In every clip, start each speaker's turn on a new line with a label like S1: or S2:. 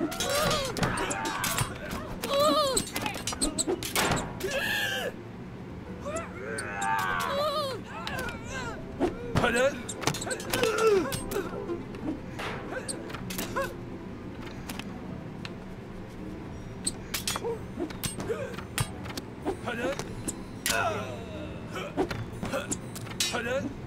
S1: 하는 하는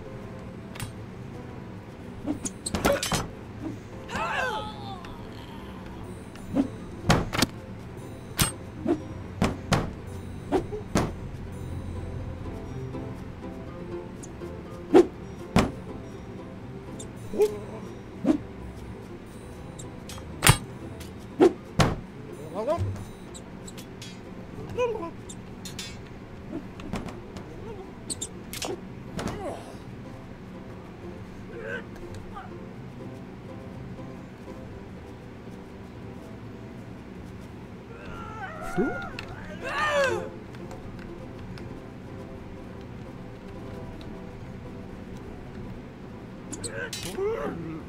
S1: Food?
S2: Yeah.